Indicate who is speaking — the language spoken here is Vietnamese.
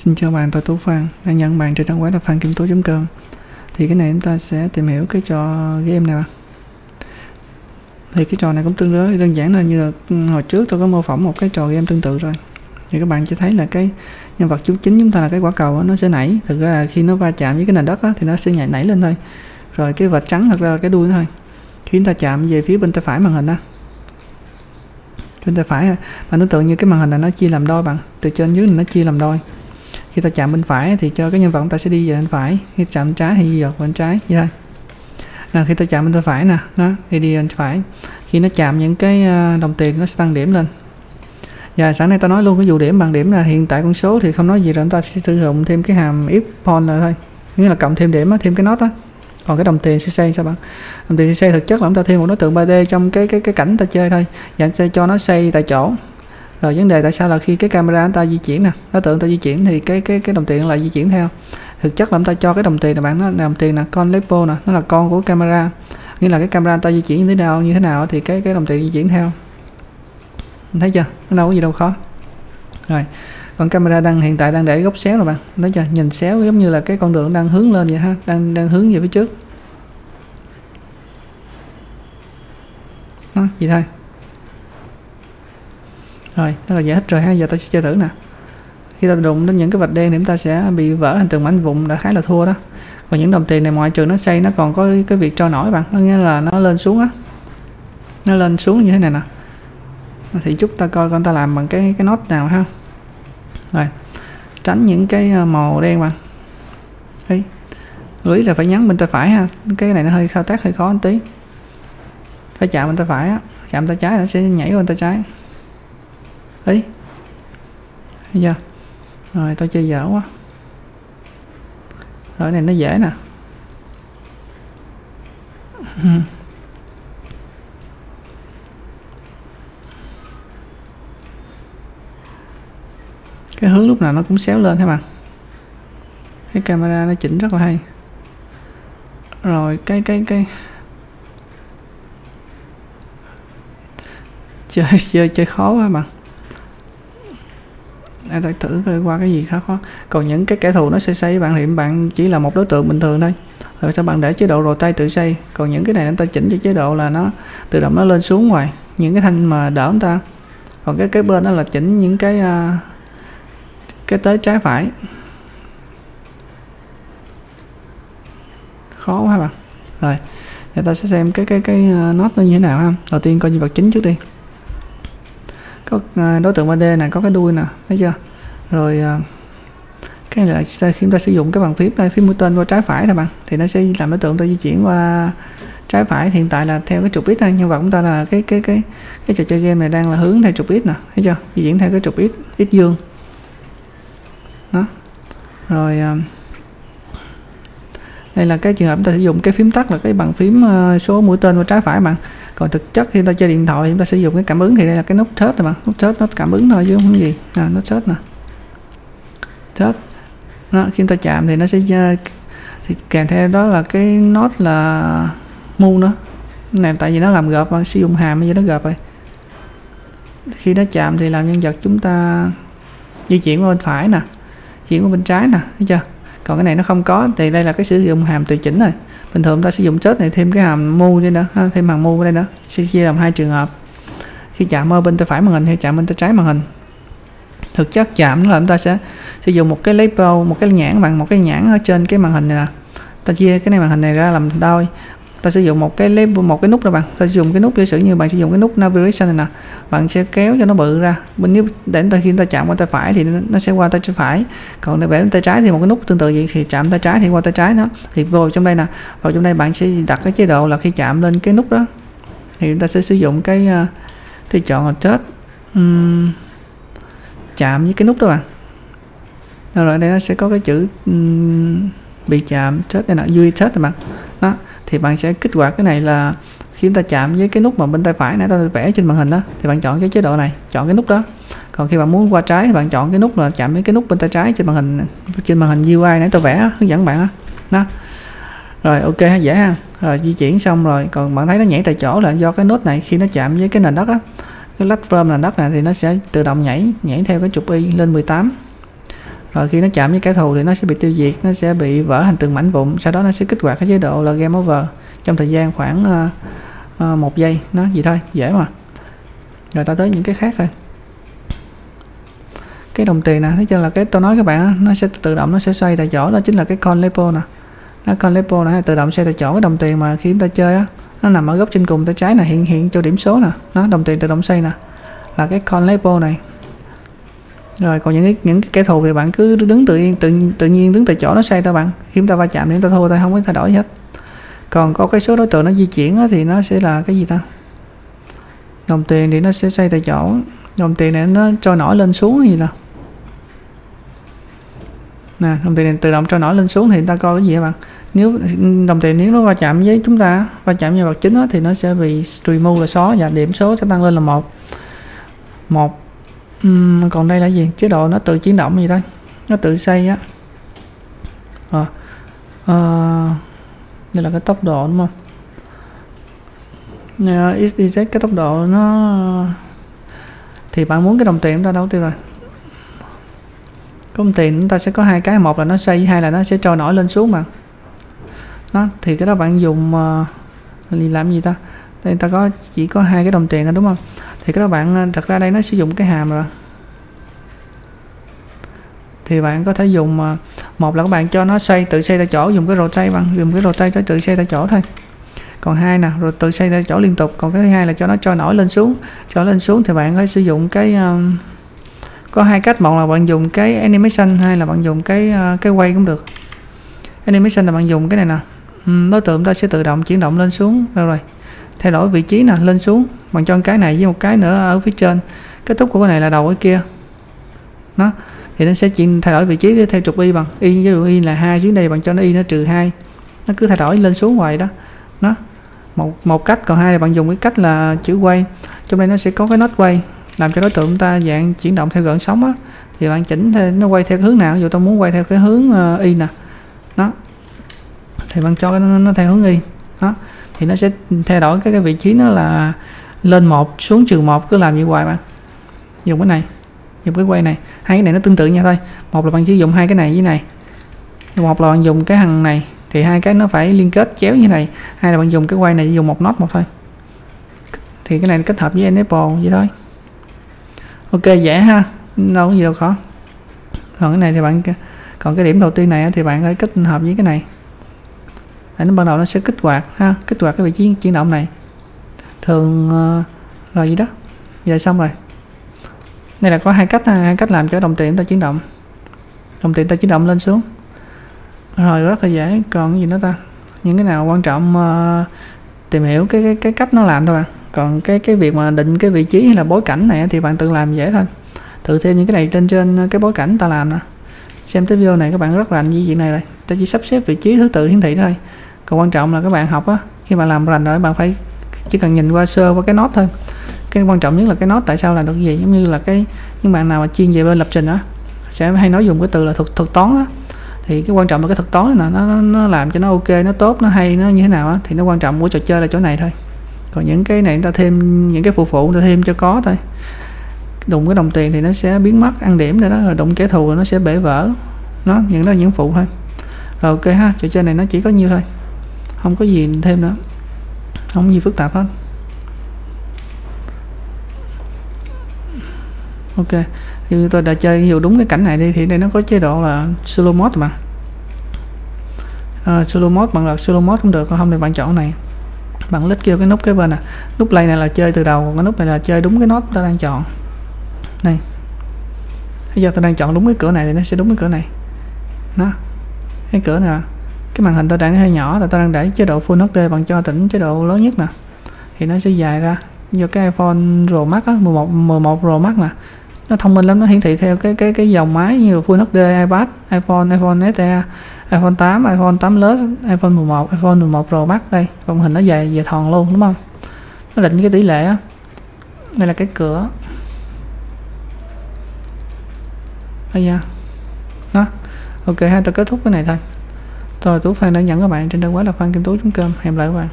Speaker 1: Xin chào bạn, tôi Tú Phan, đang nhận bạn trên trang web là phankimtú.com Thì cái này chúng ta sẽ tìm hiểu cái trò game này mà Thì cái trò này cũng tương đối đơn giản là như là ừ, hồi trước tôi có mô phỏng một cái trò game tương tự rồi. Thì các bạn chỉ thấy là cái nhân vật chú chính chúng ta là cái quả cầu đó, nó sẽ nảy. Thực ra là khi nó va chạm với cái nền đất đó, thì nó sẽ nhảy nảy lên thôi. Rồi cái vệt trắng thật ra là cái đuôi thôi. Khi chúng ta chạm về phía bên tay phải màn hình đó bên tay phải bạn tưởng tượng như cái màn hình này nó chia làm đôi bạn. Từ trên dưới nó chia làm đôi khi ta chạm bên phải thì cho cái nhân vật ta sẽ đi về bên phải. Khi chạm bên trái thì di dọc bên trái như thế nè khi ta chạm bên tay phải nè nó thì đi bên phải. Khi nó chạm những cái ờ, đồng tiền, nó sẽ tăng điểm lên. Và sẵn nay ta nói luôn, cái dụ điểm bằng điểm là hiện tại con số thì không nói gì rồi, chúng ta sẽ sử dụng thêm cái hàm if point là thôi. Nghĩa là cộng thêm điểm thêm cái nốt đó còn cái đồng tiền CC sao bạn? Đồng tiền CC thực chất là chúng ta thêm một đối tượng 3D trong cái cái cái cảnh ta chơi thôi. Và cho nó xây tại chỗ rồi vấn đề tại sao là khi cái camera anh ta di chuyển nè, đối tượng ta di chuyển thì cái cái cái đồng tiền lại di chuyển theo? Thực chất là chúng ta cho cái đồng tiền này bạn nó đồng tiền là con lepo nè, nó là con của camera. Nghĩa là cái camera ta di chuyển như thế nào, như thế nào thì cái cái đồng tiền di chuyển theo? Thấy chưa? Nó đâu có gì đâu khó. Rồi, còn camera đang, hiện tại đang để góc xéo rồi bạn. Thấy chưa? Nhìn xéo giống như là cái con đường đang hướng lên vậy ha, đang đang hướng về phía trước. Đó, vậy thôi rồi, đó là giải thích rồi ha. Giờ ta sẽ chơi thử nè. Khi ta đụng đến những cái vạch đen thì chúng ta sẽ bị vỡ thành từng mảnh vụn đã khá là thua đó. Còn những đồng tiền này ngoại trừ nó xây, nó còn có cái việc cho nổi bạn. Nó nghĩa là nó lên xuống á. Nó lên xuống như thế này nè. Thì chút ta coi con ta làm bằng cái cái nốt nào ha. Rồi, tránh những cái ờ, màu đen bạn. Thấy lưu ý là phải nhấn bên tay phải ha. Cái này nó hơi thao tác hơi khó một tí. Phải chạm bên tay phải á. Chạm tay trái nó sẽ nhảy qua bên tay trái ấy bây chưa rồi tôi chơi dở quá. Rồi này nó dễ nè. Cái hướng lúc nào nó cũng xéo lên thế bạn cái camera nó chỉnh rất là hay. Rồi, cái cái cái. Chơi chơi chơi khó quá bạn để thử coi qua cái gì khác khó còn những cái kẻ thù nó sẽ xây bạn thì bạn chỉ là một đối tượng bình thường thôi. Rồi sao bạn để chế độ rồi tay tự xây còn những cái này chúng ta chỉnh cho chế độ là nó tự động nó lên xuống ngoài những cái thanh mà đỡ chúng ta. Còn cái cái bên đó là chỉnh những cái uh, cái tới trái phải. Khó quá bạn. Rồi người ta sẽ xem cái cái cái à, nốt nó như thế nào ha. Đầu tiên coi nhân vật chính trước đi có à, đối tượng 3D này có cái đuôi nè, thấy chưa? Rồi à, cái này là khi chúng ta sử dụng cái bàn phím đây phím mũi tên qua trái phải thôi bạn. Thì nó sẽ làm đối tượng ta di chuyển qua trái phải. Hiện tại là theo cái trục x này nhưng mà chúng ta là cái cái cái cái trò chơi game này đang là hướng theo trục x nè, thấy chưa? Di chuyển theo cái trục x x dương. Đó. Rồi đây là cái trường hợp chúng ta sử dụng cái phím tắt là cái bàn phím số mũi tên qua trái phải bạn còn thực chất khi ta chơi điện thoại chúng ta sử dụng cái cảm ứng thì đây là cái nút search rồi bạn nút search nó cảm ứng thôi chứ không gì. À, nút search nè. Search. Nó khi chúng ta chạm thì nó sẽ ờ, thì kèm theo đó là cái nốt là mu nữa này tại vì nó làm gợp sử dụng hàm như nó gợp rồi. Khi nó chạm thì làm nhân vật chúng ta di chuyển qua bên phải nè chuyển qua bên trái nè thấy chưa? Còn cái này nó không có thì đây là cái sử dụng hàm tùy chỉnh rồi bình thường ta sử dụng chết này thêm cái hàm mu đây nữa ha, thêm hàm mu đây nữa sẽ chia làm hai trường hợp. Khi chạm ở bên tay phải màn hình hay chạm bên tay trái màn hình thực chất chạm là chúng ta sẽ sử dụng một cái label một cái nhãn bằng một cái nhãn ở trên cái màn hình này nè. Ta chia cái này màn hình này ra làm đôi ta sử dụng một cái label một cái nút đó bạn. Ta sử dụng cái nút giả sử như bạn sử dụng cái nút navigation này nè bạn sẽ kéo cho nó bự ra. Bên nếu để ta khi ta chạm qua tay phải thì nó sẽ qua tay phải. Còn để vẽ tay trái thì một cái nút tương tự vậy thì chạm tay trái thì qua tay trái nó thì vô trong đây nè vào trong đây bạn sẽ đặt cái chế độ là khi chạm lên cái nút đó thì chúng ta sẽ sử dụng cái ờ, thì chọn là chết um, chạm với cái nút đó bạn. Rồi đây nó sẽ có cái chữ um, bị chạm chết đây nè duy chết rồi bạn. Đó thì bạn sẽ kích hoạt cái này là khi chúng ta chạm với cái nút mà bên tay phải nãy ta vẽ trên màn hình đó thì bạn chọn cái chế độ này chọn cái nút đó. Còn khi bạn muốn qua trái thì bạn chọn cái nút là chạm với cái nút bên tay trái trên màn hình trên màn hình UI nãy tôi vẽ hướng dẫn bạn đó, đó. rồi ok dễ ha. Rồi di chuyển xong rồi còn bạn thấy nó nhảy tại chỗ là do cái nút này khi nó chạm với cái nền đất á cái platform nền đất này thì nó sẽ tự động nhảy nhảy theo cái trục y lên 18 rồi khi nó chạm với kẻ thù thì nó sẽ bị tiêu diệt nó sẽ bị vỡ thành từng mảnh vụn sau đó nó sẽ kích hoạt cái chế độ là game over trong thời gian khoảng uh, uh, một giây nó gì thôi dễ mà. Rồi ta tới những cái khác thôi. Cái đồng tiền nè thấy chưa là cái tôi nói các bạn nó sẽ tự động nó sẽ xoay tại chỗ đó chính là cái con lepo nè. Nó con lepo này tự động xoay tại chỗ cái đồng tiền mà khi chúng ta chơi á nó nằm ở góc trên cùng tay trái là hiện hiện cho điểm số nè. Nó đồng tiền tự động xoay nè. Là cái con lepo này rồi còn những cái những cái kẻ thù thì bạn cứ đứng tự nhiên tự tự nhiên đứng tại chỗ nó sai thôi bạn. Khi chúng ta va chạm thì chúng ta thua ta không có thay đổi gì hết. Còn có cái số đối tượng nó di chuyển thì nó sẽ là cái gì ta? Đồng tiền thì nó sẽ xây tại chỗ. Đồng tiền này nó trôi nổi lên xuống gì là nè đồng tiền này tự động trôi nổi lên xuống thì ta coi cái gì các bạn? Nếu đồng tiền nếu nó va chạm với chúng ta va chạm với vật chính đó, thì nó sẽ bị remove là xóa và điểm số sẽ tăng lên là một. Một uhm, còn đây là gì? Chế độ nó tự chuyển động gì đây nó tự xây á. À, à, đây là cái tốc độ đúng không? Ờ, XYZ cái tốc độ nó thì bạn muốn cái đồng tiền chúng ta đâu tiêu rồi. Công tiền chúng ta sẽ có hai cái một là nó xây hai là nó sẽ trôi nổi lên xuống mà. Nó thì cái đó bạn dùng uh, làm gì ta? Đây ta có chỉ có hai cái đồng tiền thôi đúng không? Thì các bạn ờ, thật ra đây nó sử dụng cái hàm rồi. Thì bạn có thể dùng ờ, một là các bạn cho nó xoay tự xoay tại chỗ dùng cái rotate bằng dùng cái rotate cho tự xoay tại chỗ thôi. Còn hai nè rồi tự xoay tại chỗ liên tục. Còn cái thứ hai là cho nó cho nổi lên xuống cho lên xuống thì bạn phải sử dụng cái um, có hai cách. Một là bạn dùng cái animation hay là bạn dùng cái uh, cái quay cũng được. Animation là bạn dùng cái này nè. Đối tượng ta sẽ tự động chuyển động lên xuống đâu rồi thay đổi vị trí nè lên xuống bằng cho cái này với một cái nữa ở phía trên. Kết thúc của cái này là đầu ở kia. Nó thì nó sẽ chuyển thay đổi vị trí theo trục y bằng y ví dụ y là hai dưới đây bằng cho nó y nó trừ hai. Nó cứ thay đổi lên xuống hoài đó. Nó một một cách còn hai là bạn dùng cái cách là chữ quay. Trong đây nó sẽ có cái nốt quay làm cho đối tượng ta dạng chuyển động theo gợn sóng á. Thì bạn chỉnh theo nó quay theo cái hướng nào ví dụ tôi muốn quay theo cái hướng uh, y nè. Đó thì bạn cho nó, nó theo hướng y. Đó thì nó sẽ thay đổi cái, cái vị trí nó là lên một xuống trừ một cứ làm như hoài bạn dùng cái này dùng cái quay này. Hai cái này nó tương tự nhau thôi. Một là bạn sử dụng hai cái này với này. Một là bạn dùng cái thằng này thì hai cái nó phải liên kết chéo như này. Hai là bạn dùng cái quay này dùng một nốt một thôi. Thì cái này kết hợp với enable vậy thôi. Ok dễ ha. Đâu có gì đâu khó. Còn cái này thì bạn còn cái điểm đầu tiên này thì bạn phải kết hợp với cái này. Đấy, nó ban đầu nó sẽ kích hoạt ha kích hoạt cái vị trí chuyển động này. Thường ờ, uh, rồi gì đó. Giờ xong rồi. Đây là có hai cách hai cách làm cho đồng tiền ta chuyển động. Đồng tiền ta chuyển động lên xuống. Rồi rất là dễ. Còn gì nữa ta? Những cái nào quan trọng uh, tìm hiểu cái, cái cái cách nó làm thôi bạn. Còn cái cái việc mà định cái vị trí hay là bối cảnh này thì bạn tự làm dễ thôi. Tự thêm những cái này trên trên cái bối cảnh ta làm nè. Xem tới video này các bạn rất rành như chuyện này rồi ta chỉ sắp xếp vị trí thứ tự hiển thị thôi còn quan trọng là các bạn học á khi mà làm rành rồi bạn phải chỉ cần nhìn qua sơ qua cái nốt thôi. Cái quan trọng nhất là cái nốt tại sao làm được gì giống như là cái những bạn nào mà chuyên về bên lập trình á sẽ hay nói dùng cái từ là thuật thuật toán á. Thì cái quan trọng là cái thuật toán này nó, nó nó làm cho nó ok nó tốt nó hay nó như thế nào á thì nó quan trọng của trò chơi là chỗ này thôi. Còn những cái này người ta thêm những cái phụ phụ người ta thêm cho có thôi. Đụng cái đồng tiền thì nó sẽ biến mất ăn điểm rồi đó rồi đụng kẻ thù rồi nó sẽ bể vỡ. Nó những đó là những phụ thôi. Rồi ok ha trò chơi này nó chỉ có nhiêu thôi không có gì thêm nữa. Không gì phức tạp hết. Ok. Như tôi đã chơi nhiều đúng cái cảnh này đi thì đây nó có chế độ là solo mode mà. À, solo mode bằng là solo mode cũng được còn không thì bạn chọn này. Bạn lít kêu cái nút cái bên à. Nút play này là chơi từ đầu còn cái nút này là chơi đúng cái nốt ta đang chọn. Này. Bây giờ tôi đang chọn đúng cái cửa này thì nó sẽ đúng cái cửa này. Nó. Cái cửa này à cái màn hình tôi đang hơi nhỏ là tôi đang để chế độ Full HD bằng cho tỉnh chế độ lớn nhất nè. Thì nó sẽ dài ra do cái iPhone Pro Max á 11 11 Pro Max nè. Nó thông minh lắm, nó hiển thị theo cái cái cái dòng máy như là Full HD iPad, iPhone iPhone SE, iPhone 8 iPhone 8 Plus, iPhone 11 iPhone 11 Pro Max đây. Màn hình nó dài dài thòn luôn, đúng không? Nó định cái tỷ lệ á. Đây là cái cửa. Bây giờ đó. Ok ha tôi kết thúc cái này thôi tôi là tú phan đã nhận các bạn trên trang web là phan kim tú com. Hẹn lại các bạn.